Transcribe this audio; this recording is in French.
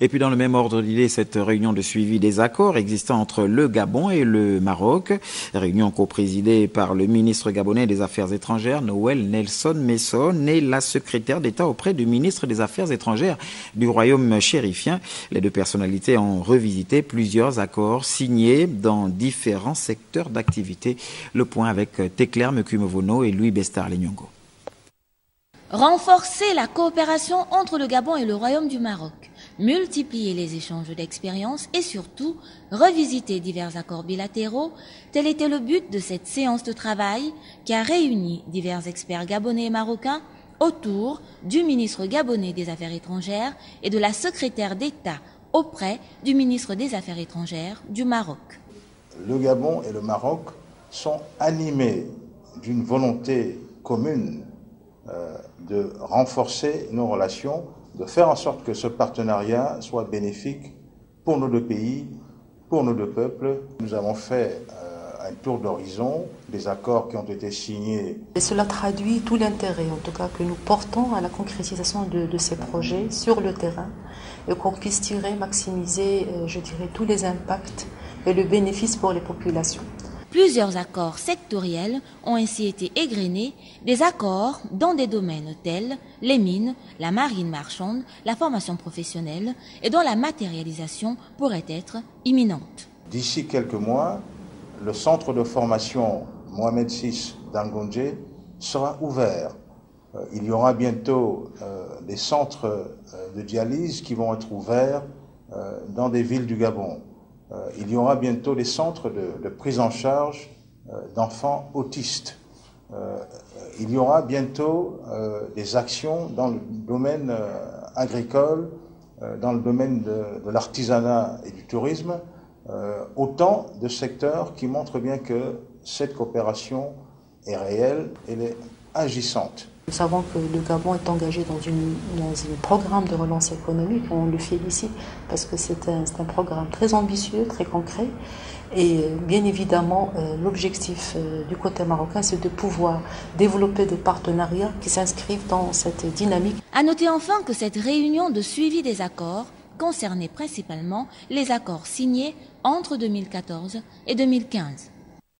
Et puis dans le même ordre d'idée, cette réunion de suivi des accords existants entre le Gabon et le Maroc, réunion co-présidée par le ministre gabonais des Affaires étrangères, Noël Nelson Messon, et la secrétaire d'État auprès du ministre des Affaires étrangères du Royaume chérifien. Les deux personnalités ont revisité plusieurs accords signés dans différents secteurs d'activité. Le point avec Tecler Mekumovono et Louis Bestar Lenyongo. Renforcer la coopération entre le Gabon et le Royaume du Maroc, multiplier les échanges d'expériences et surtout revisiter divers accords bilatéraux, tel était le but de cette séance de travail qui a réuni divers experts gabonais et marocains autour du ministre gabonais des Affaires étrangères et de la secrétaire d'État auprès du ministre des Affaires étrangères du Maroc. Le Gabon et le Maroc sont animés d'une volonté commune euh, de renforcer nos relations, de faire en sorte que ce partenariat soit bénéfique pour nos deux pays, pour nos deux peuples. Nous avons fait euh, un tour d'horizon des accords qui ont été signés. Et cela traduit tout l'intérêt, en tout cas, que nous portons à la concrétisation de, ces projets sur le terrain et qu'on puisse tirer, maximiser, euh, je dirais, tous les impacts et le bénéfice pour les populations. Plusieurs accords sectoriels ont ainsi été égrenés, des accords dans des domaines tels les mines, la marine marchande, la formation professionnelle et dont la matérialisation pourrait être imminente. D'ici quelques mois, le centre de formation Mohamed VI d'Angondje sera ouvert. Euh, il y aura bientôt euh, des centres euh, de dialyse qui vont être ouverts dans des villes du Gabon. Euh, il y aura bientôt des centres de, prise en charge euh, d'enfants autistes. Euh, il y aura bientôt des actions dans le domaine agricole, dans le domaine de, l'artisanat et du tourisme, autant de secteurs qui montrent bien que cette coopération est réelle, elle est agissante. Nous savons que le Gabon est engagé dans, un programme de relance économique. On le félicite parce que c'est un, programme très ambitieux, très concret. Et bien évidemment, euh, l'objectif euh, du côté marocain, c'est de pouvoir développer des partenariats qui s'inscrivent dans cette dynamique. À noter enfin que cette réunion de suivi des accords concernait principalement les accords signés entre 2014 et 2015.